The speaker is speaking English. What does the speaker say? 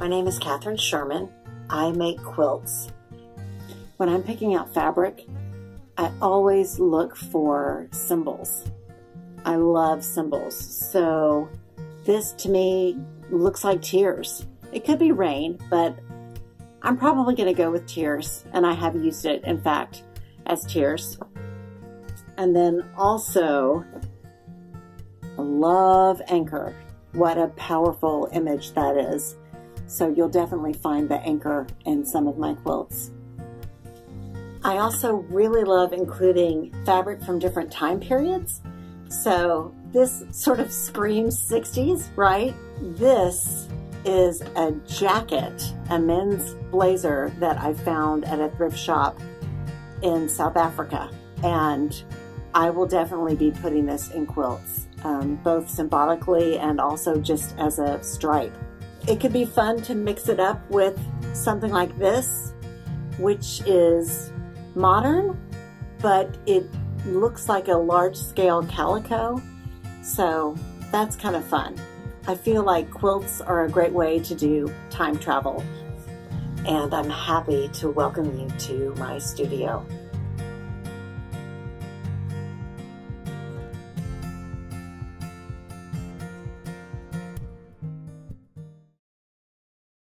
My name is Catherine Sherman. I make quilts. When I'm picking out fabric, I always look for symbols. I love symbols. So this to me looks like tears. It could be rain, but I'm probably going to go with tears. And I have used it, in fact, as tears. And then also, love anchor. What a powerful image that is. So you'll definitely find the anchor in some of my quilts. I also really love including fabric from different time periods. So this sort of screams 60s, right? This is a jacket, a men's blazer that I found at a thrift shop in South Africa. And I will definitely be putting this in quilts, um, both symbolically and also just as a stripe. It could be fun to mix it up with something like this, which is modern, but it looks like a large scale calico. So that's kind of fun. I feel like quilts are a great way to do time travel. And I'm happy to welcome you to my studio.